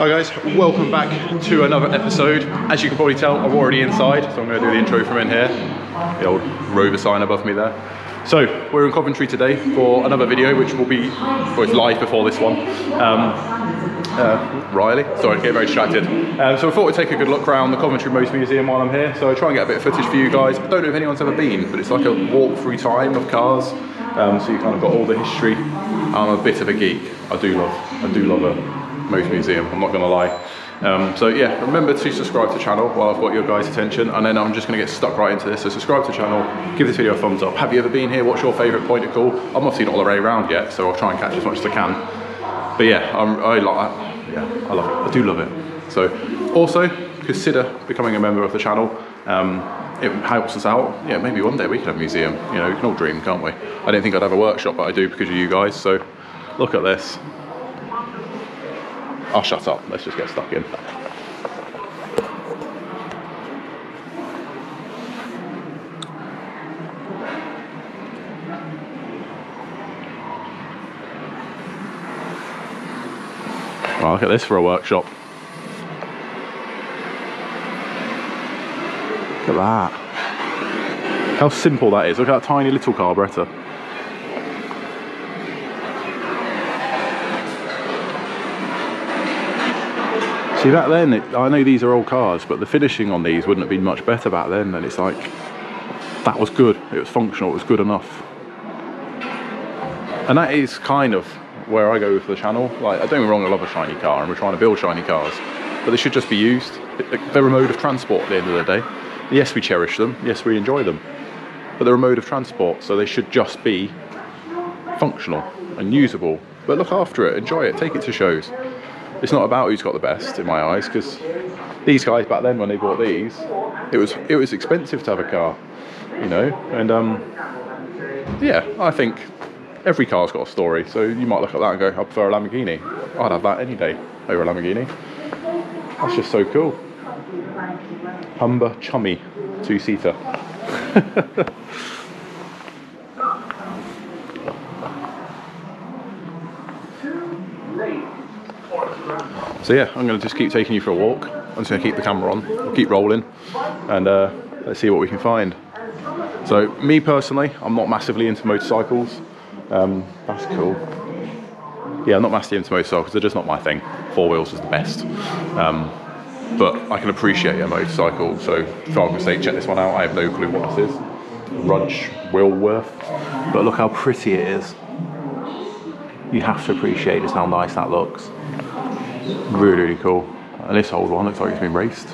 Hi guys, welcome back to another episode. As you can probably tell, I'm already inside, so I'm going to do the intro from in here. The old rover sign above me there. So, we're in Coventry today for another video, which will be, well, it's live before this one. Um, uh, Riley, sorry, I get very distracted. Um, so I thought we'd take a good look around the Coventry Motor Museum while I'm here. So I try and get a bit of footage for you guys. I don't know if anyone's ever been, but it's like a walk through time of cars. Um, so you kind of got all the history. I'm a bit of a geek. I do love, I do love a motor museum, I'm not gonna lie. Um, so yeah, remember to subscribe to the channel while I've got your guys' attention, and then I'm just gonna get stuck right into this. So subscribe to the channel, give this video a thumbs up. Have you ever been here? What's your favorite point of call? I'm not seen all the way around yet, so I'll try and catch as much as I can. But yeah, I'm, I like, yeah, I love it. I do love it. So also consider becoming a member of the channel. Um, it helps us out. Yeah, maybe one day we can have a museum. You know, we can all dream, can't we? I didn't think I'd have a workshop, but I do because of you guys. So look at this. I'll shut up. Let's just get stuck in. Look at this for a workshop. Look at that. How simple that is. Look at that tiny little carburettor. See back then, it, I know these are old cars, but the finishing on these wouldn't have been much better back then. And it's like, that was good. It was functional. It was good enough. And that is kind of where I go with the channel. Like, I don't get wrong, I love a shiny car, and we're trying to build shiny cars, but they should just be used. They're a mode of transport at the end of the day. Yes, we cherish them. Yes, we enjoy them. But they're a mode of transport, so they should just be functional and usable. But look after it, enjoy it, take it to shows it's not about who's got the best in my eyes because these guys back then when they bought these it was it was expensive to have a car you know? And um yeah i think every car's got a story so you might look at that and go i prefer a lamborghini. I'd have that any day over a lamborghini. That's just so cool. Humber chummy two-seater So yeah, I'm going to just keep taking you for a walk. I'm just going to keep the camera on, we'll keep rolling, and uh, let's see what we can find. So me personally, I'm not massively into motorcycles. Um, that's cool. Yeah, I'm not massively into motorcycles. They're just not my thing. Four wheels is the best. Um, but I can appreciate a motorcycle. So for argument's sake, check this one out. I have no clue what this is. Rudge Whitworth. But look how pretty it is. You have to appreciate just how nice that looks. Really, really cool. And this old one looks like it's been raced.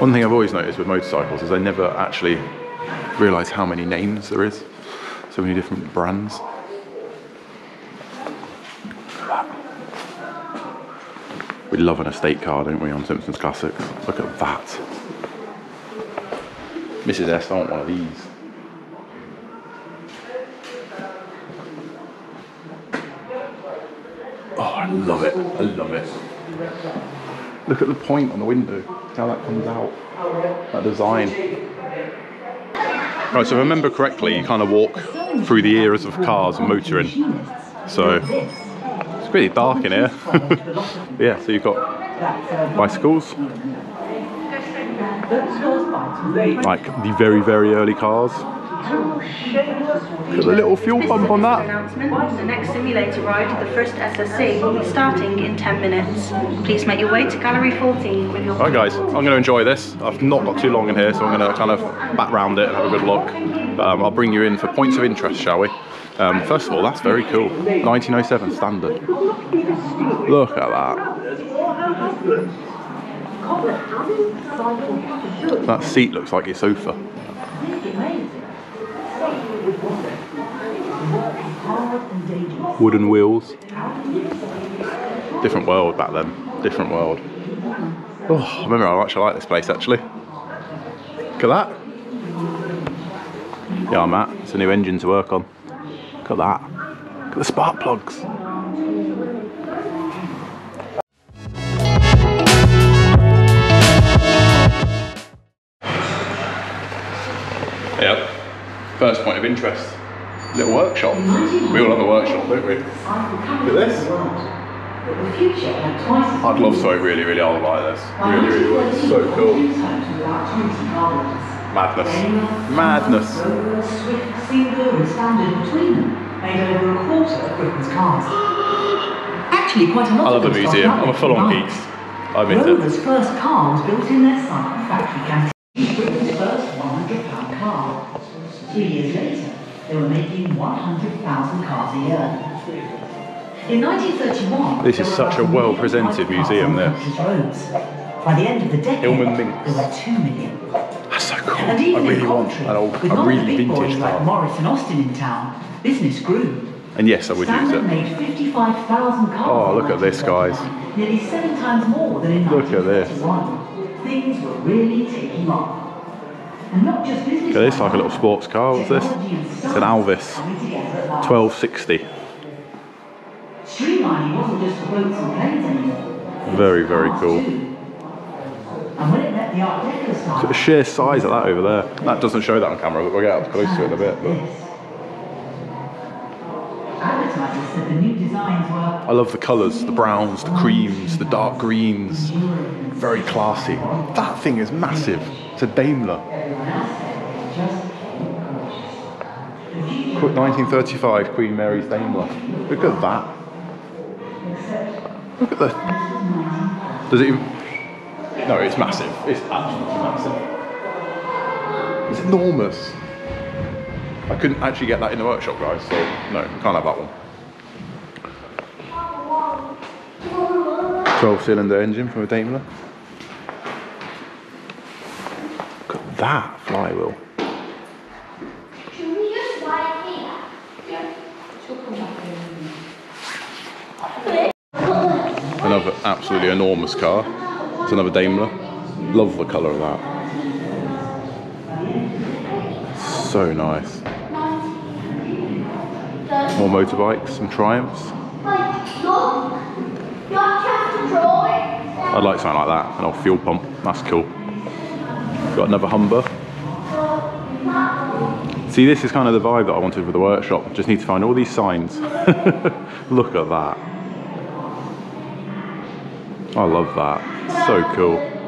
One thing I've always noticed with motorcycles is I never actually realise how many names there is. So many different brands. We love an estate car, don't we, on Simpsons Classics? Look at that. Mrs. S, I want one of these. I love it. I love it. Look at the point on the window. How that comes out. That design. Right, so if I remember correctly, you kind of walk through the eras of cars and motoring. So it's pretty dark in here. yeah, so you've got bicycles. Like the very, very early cars. At the little fuel pump on that. The next simulator ride, the first SSC, will be starting in 10 minutes. Please make your way to Gallery 14 with your... Alright guys, I'm going to enjoy this. I've not got too long in here, so I'm going to kind of back round it and have a good look. But, um, I'll bring you in for points of interest, shall we? Um, first of all, that's very cool. 1907 standard. Look at that. That seat looks like your sofa. Wooden wheels. Different world back then. Different world. Oh, I remember I actually like this place actually. Look at that. Yeah, Matt. It's a new engine to work on. Look at that. Look at the spark plugs. Interest. little workshop. We all have a workshop, don't we? Look at this. I'd love something really, really old like this. Really, really would. So cool. Madness. Madness. Swift, Singer and standard between them made over a quarter of Britain's cars. Actually, quite a lot I love the museum. I'm a full-on geek. I admit it. Rover's first car was built in their Cycle factory canteen. Britain's first 100 pound car. Three years later, they were making 100,000 cars a year. In 1931, This is such a well-presented museum, on this. Britain's roads. By the end of the decade, Minks. there were 2 million. That's so cool. And I really want an old, a really of the big boys vintage like car. Morris and Austin in town, business grew. And yes, I would use it. made 55,000 cars. Oh, look at this, guys. Nearly seven times more than in Look at this. 1931. Things were really taking off. And not just business. Look at this, like a little sports car. What's this? It's an Alvis. coming together at last. 1260. Streamlining wasn't just for boats and planes anymore. Very, very cool. when it the Art Deco The sheer size of that over there. That doesn't show that on camera, but we'll get up close to it in a bit. But Advertisers said the new designs were I love the colours, the browns, the creams, the dark greens. Very classy. That thing is massive. A Daimler. Qu- 1935 Queen Mary's Daimler. Look at that. Look at the. Does it even. No, it's massive. It's absolutely massive. It's enormous. I couldn't actually get that in the workshop, guys, so no, can't have that one. 12 cylinder engine from a Daimler. Look at that flywheel. Should we just buy it here? Another absolutely enormous car. It's another Daimler. Love the colour of that. So nice. More motorbikes, some Triumphs. Like, look. You have to draw it. I'd like something like that. An old fuel pump. That's cool. Got another Humber. See, this is kind of the vibe that I wanted for the workshop. Just need to find all these signs. Look at that. I love that. So cool.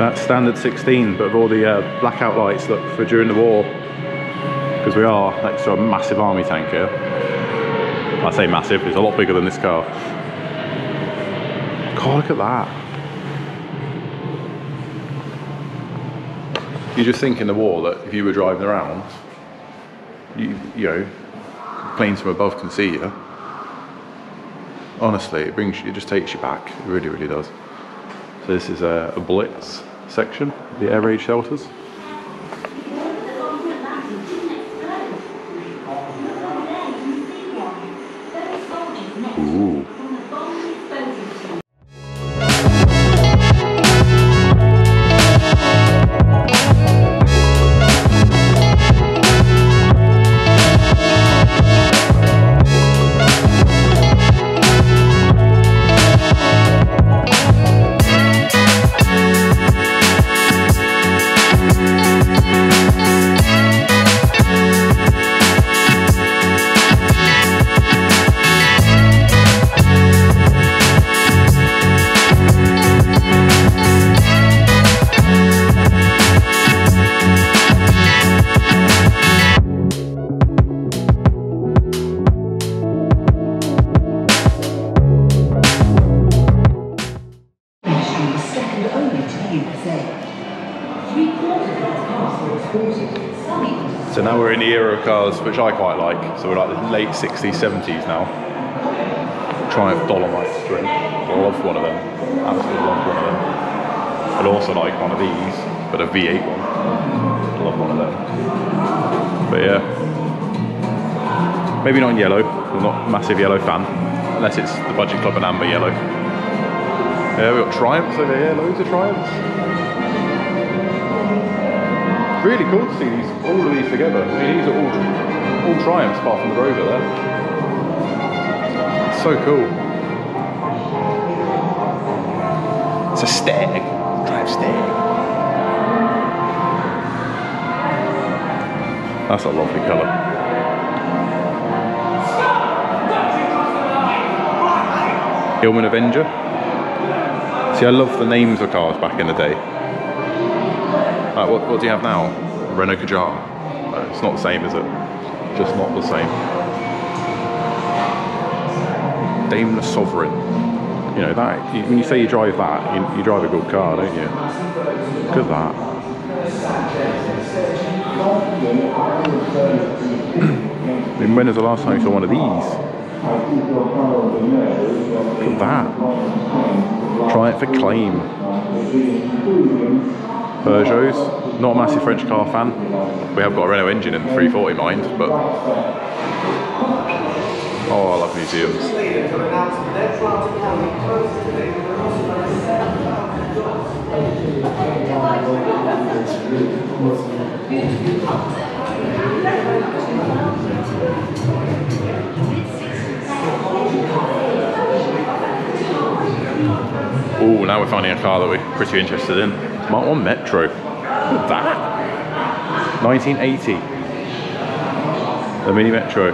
That's standard 16, but with all the uh, blackout lights that for during the war, because we are next to a massive army tank here. I say massive, it's a lot bigger than this car. God, look at that. You just think in the war that if you were driving around, you, you know, planes from above can see you. Honestly, it brings it just takes you back. It really, really does. So this is a, a Blitz section, the air raid shelters. Which I quite like. So we're like the late 60s, 70s now. Triumph Dolomite. I love one of them. Absolutely love one of them. I'd also like one of these, but a V8 one. I love one of them. But yeah. Maybe not in yellow. I'm not a massive yellow fan. Unless it's the Budget Club and Amber yellow. Yeah, we've got Triumphs over here, loads of Triumphs. Really cool to see these, all of these together. I mean, these are all, all Triumphs apart from the Rover there. It's So cool. It's a stag. Triumph stag. That's a lovely colour. Hillman Avenger. See, I love the names of cars back in the day. What, what do you have now? Renault Kadjar. No, it's not the same, is it? Just not the same. Daimler Sovereign. You know, that, when you say you drive that, you, you drive a good car, don't you? Look at that. I mean, when was the last time you saw one of these? Look at that. Triumph Acclaim. Peugeots. Not a massive French car fan. We have got a Renault engine in the 340 mind, but. Oh, I love museums. Oh, now we're finding a car that we're pretty interested in. Mark 1 Metro. That. 1980. The Mini Metro.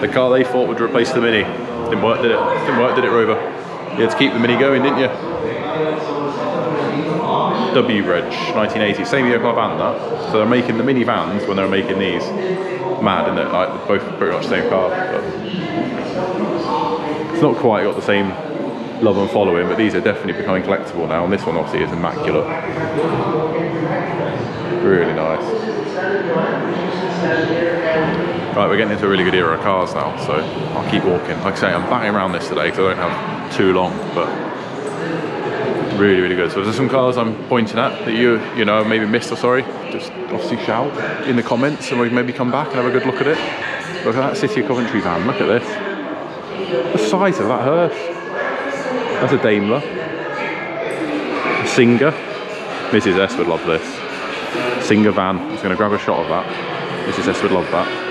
The car they thought would replace the Mini. Didn't work, did it? Didn't work, did it, Rover? You had to keep the Mini going, didn't you? W Reg, 1980. Same year as my van, that. So they're making the mini vans when they're making these. Mad, isn't it? Like, both pretty much the same car. But it's not quite got the same love and following, but these are definitely becoming collectible now, and this one obviously is immaculate. Really nice. Right, we're getting into a really good era of cars now, so I'll keep walking. Like I say, I'm batting around this today because I don't have too long, but really, really good. So there's some cars I'm pointing at that you, you know, maybe missed or sorry, just obviously shout in the comments and we maybe come back and have a good look at it. Look at that City of Coventry van, look at this. The size of that hearse. That's a Daimler. A Singer. Mrs. S would love this. Singer van. I'm going to grab a shot of that. Mrs. S would love that.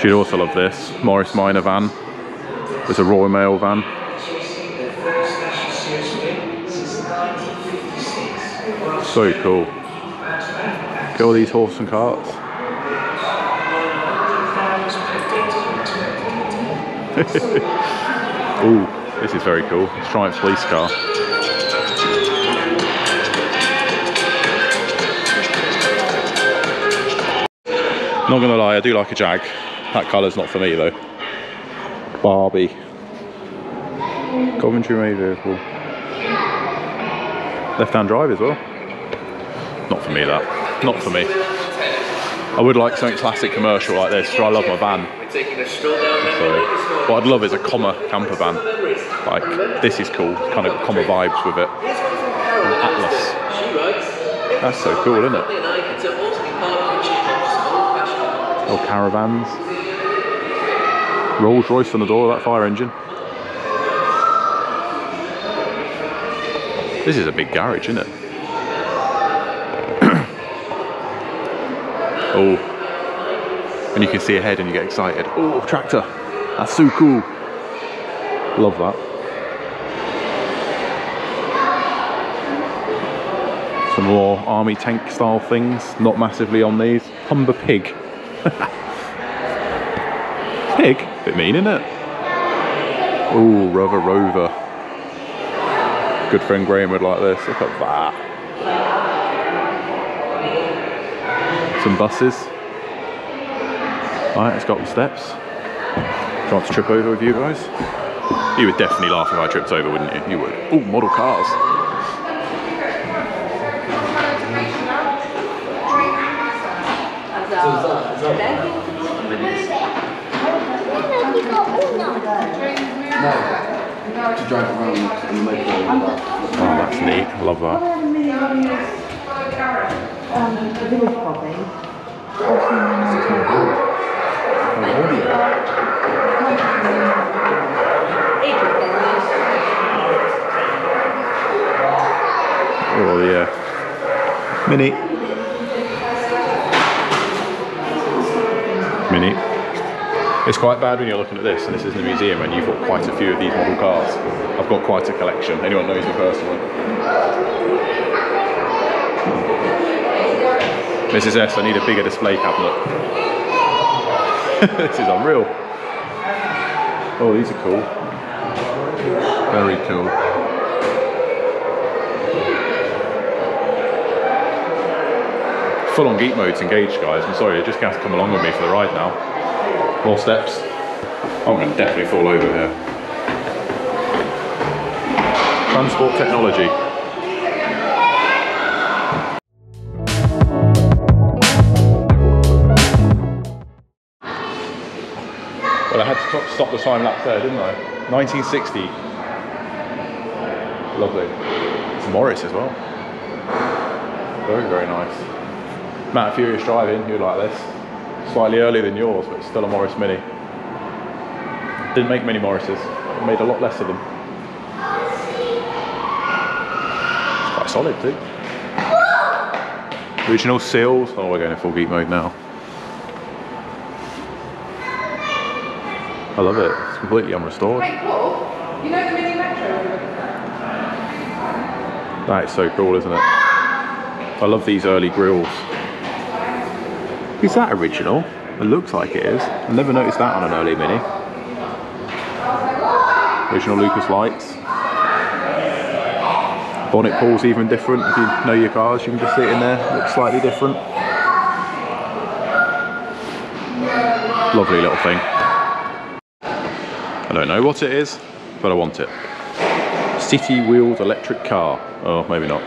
She'd also love this. Morris Minor van. There's a Royal Mail van. So cool. At all these horse and carts. Ooh, this is very cool. It's Triumph police car. Not gonna lie, I do like a Jag. That colour's not for me though. Barbie. Coventry made vehicle. Left-hand drive as well. Not for me that. Not for me. I would like something classic commercial like this, I love my van. So, what I'd love is a Commer camper van. Like, this is cool, kind of Commer vibes with it. An Atlas. That's so cool, isn't it? Or caravans. Rolls Royce on the door of that fire engine. This is a big garage, isn't it? oh, and you can see ahead and you get excited. Oh, tractor! That's so cool. Love that. Some more army tank style things, not massively on these. Humber pig. pig? Bit mean, isn't it? Oh, Rover Rover. Good friend Graham would like this. Look at that. Some buses. Alright, let's go up the steps. Chance to trip over with you guys. You would definitely laugh if I tripped over, wouldn't you? You would. Oh, model cars. to drive around in the. Oh, that's neat. I love that. Um, the Oh, yeah. Mini. Mini. It's quite bad when you're looking at this, and this is the museum, and you've got quite a few of these model cars. I've got quite a collection. Anyone knows me personally? Mrs. S, I need a bigger display cabinet. this is unreal. Oh, these are cool. Very cool. Full on geek mode's engaged, guys. I'm sorry, you're just have to come along with me for the ride now. More steps. I'm going to definitely fall over here. Transport technology. Well, I had to stop- stop the time lapse there, didn't I? 1960. Lovely. It's Morris as well. Very, very nice. Matt, Furious driving, you like this. Slightly earlier than yours, but still a Morris Mini. Didn't make many Morrises. Made a lot less of them. It's quite solid too. Original seals. Oh, we're going in full geek mode now. I love it. It's completely unrestored. Hey, Paul, you know the mini metro we were looking at? That is so cool, isn't it? I love these early grills. Is that original? It looks like it is. I never noticed that on an early Mini. Original Lucas lights. Bonnet pulls even different. If you know your cars, you can just see it in there. Looks slightly different. Lovely little thing. I don't know what it is, but I want it. City wheeled electric car. Oh, maybe not.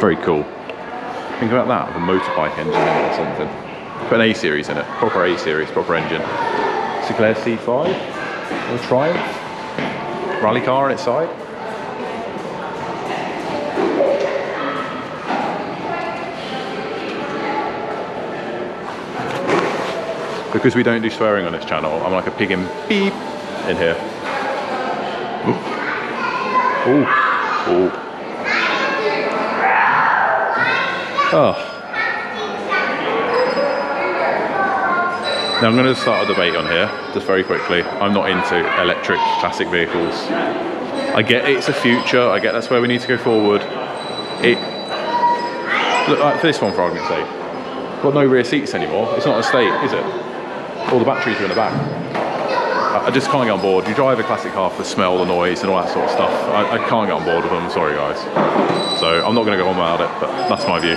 Very cool. Think about that, with a motorbike engine in it or something. Put an A series in it, proper A series, proper engine. Sinclair C5 or Triumph. Rally car on its side. Because we don't do swearing on this channel, I'm like a pig in beep in here. Ooh. Ooh. Ooh. Oh. Now I'm going to start a debate on here, just very quickly. I'm not into electric classic vehicles. I get it's a future, I get that's where we need to go forward. It Look, like for this one for argument's sake, got no rear seats anymore. It's not a state, is it? All the batteries are in the back. I just can't get on board. You drive a classic car for the smell, the noise, and all that sort of stuff. I, I can't get on board with them. Sorry, guys. So I'm not going to go on about it, but that's my view.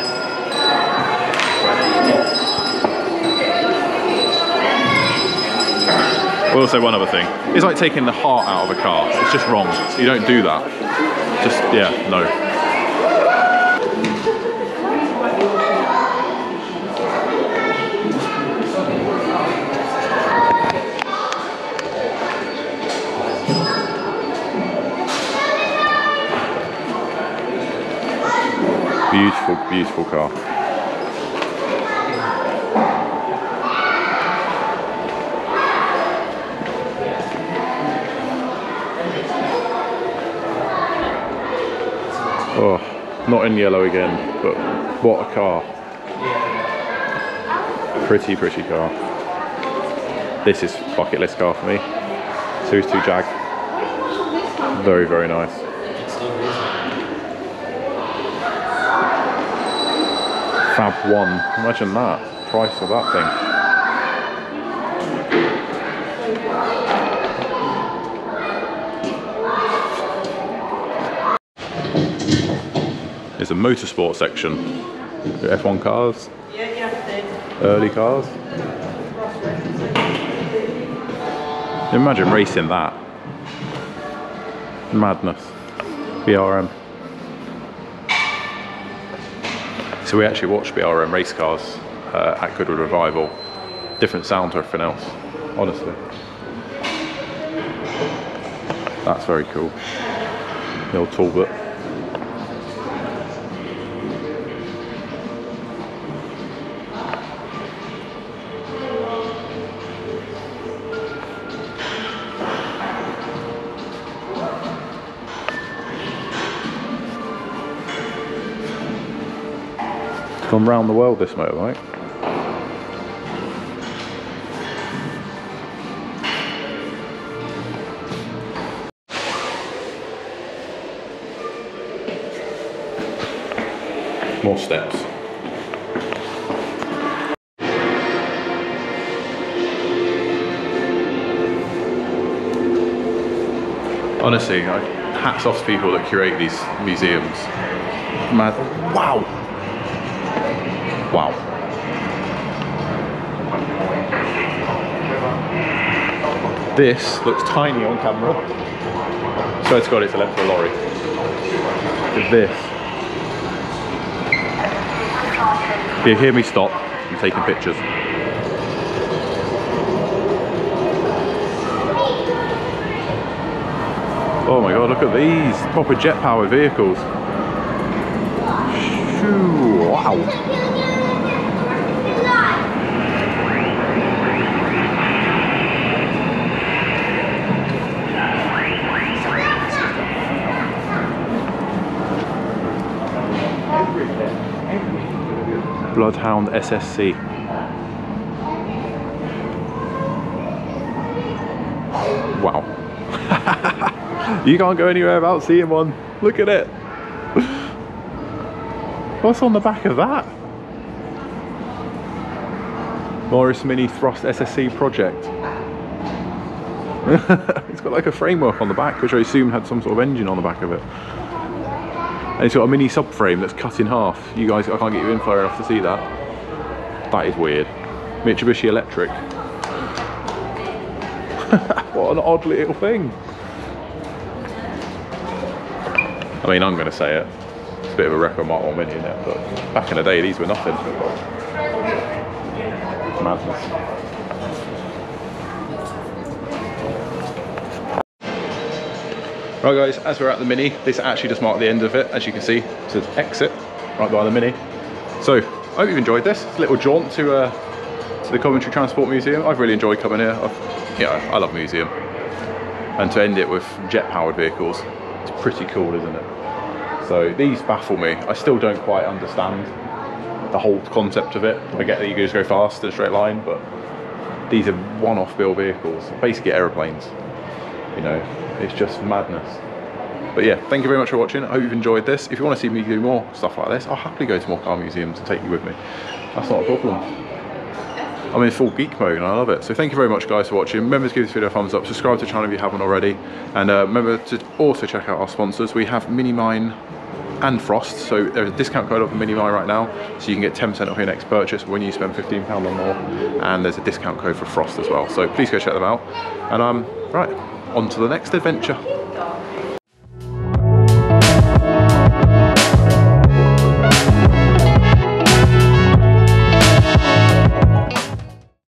We'll say one other thing. It's like taking the heart out of a car. It's just wrong. You don't do that. Just yeah, no. Beautiful, beautiful car. Oh, not in yellow again, but what a car. Pretty, pretty car. This is bucket list car for me. Series 2 Jag. Very, very nice. Fab 1. Imagine that. Price of that thing. There's a motorsport section. F1 cars. Early cars. Imagine racing that. Madness. BRM. So we actually watched BRM race cars uh, at Goodwood Revival. Different sound to everything else, honestly. That's very cool. Old Talbot. Round the world, this motorbike. More steps. Honestly, I, hats off to people that curate these museums. Mad. Wow. Wow. This looks tiny on camera. So it's got its length of a lorry. Look at this. If you hear me stop, I'm taking pictures. Oh my god, look at these proper jet powered vehicles. Shoo, wow. Bloodhound SSC. Wow. you can't go anywhere without seeing one. Look at it. What's on the back of that? Morris Mini Thrust SSC project. it's got like a framework on the back, which I assume had some sort of engine on the back of it. And it's got a mini subframe that's cut in half. You guys, I can't get you in far enough to see that. That is weird. Mitsubishi Electric. what an odd little thing. I mean, I'm going to say it. It's a bit of a record 1 Mini in it, but back in the day, these were nothing. Madness. Right guys, as we're at the Mini, this actually just marked the end of it, as you can see. It says exit, right by the Mini. So, I hope you've enjoyed this. It's a little jaunt to, uh, to the Coventry Transport Museum. I've really enjoyed coming here. I've, yeah, I love museum. And to end it with jet-powered vehicles, it's pretty cool, isn't it? So these baffle me. I still don't quite understand the whole concept of it. I get that you just go fast in a straight line, but these are one-off build vehicles, basically aeroplanes. You know, it's just madness. But yeah, thank you very much for watching. I hope you've enjoyed this. If you want to see me do more stuff like this, I'll happily go to more car museums and take you with me. That's not a problem. I'm in full geek mode and I love it. So thank you very much guys for watching. Remember to give this video a thumbs up, subscribe to the channel if you haven't already. And uh, remember to also check out our sponsors. We have Minimine and Frost. So there's a discount code on Minimine right now. So you can get 10% off your next purchase when you spend £15 or more. And there's a discount code for Frost as well. So please go check them out. And um, right, on to the next adventure.